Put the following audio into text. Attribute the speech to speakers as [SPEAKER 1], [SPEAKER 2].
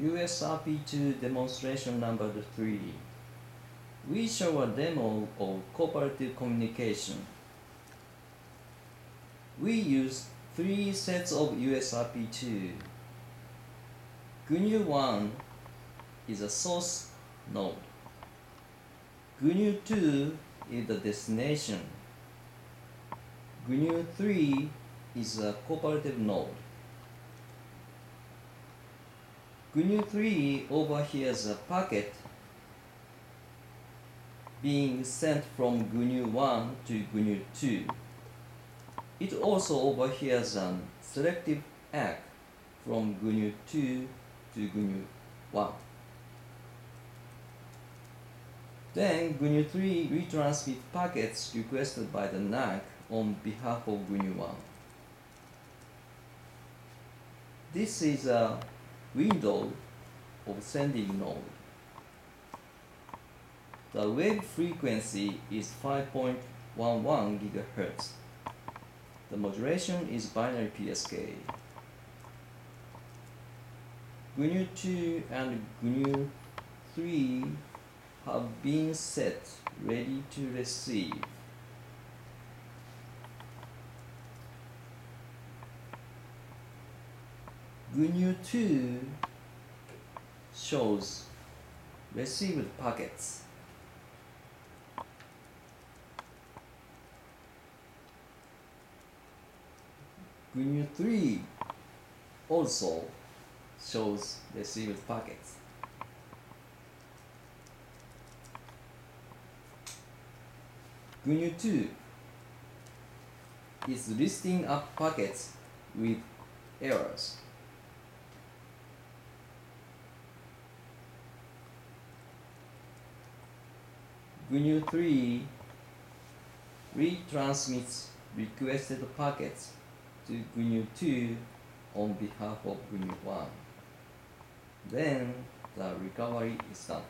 [SPEAKER 1] USRP2 demonstration number 3. We show a demo of cooperative communication. We use three sets of USRP2. GNU 1 is a source node. GNU 2 is the destination. GNU 3 is a cooperative node. GNU 3 overhears a packet being sent from GNU 1 to GNU 2. It also overhears an selective ACK from GNU 2 to GNU 1. Then GNU 3 retransmits packets requested by the NACK on behalf of GNU 1. This is a window of sending node. The wave frequency is 5.11 GHz. The modulation is binary PSK. GNU 2 and GNU 3 have been set ready to receive. GNU 2 shows received packets. GNU 3 also shows received packets. GNU 2 is listing up packets with errors. GNU 3 retransmits requested packets to GNU 2 on behalf of GNU 1. Then the recovery is done.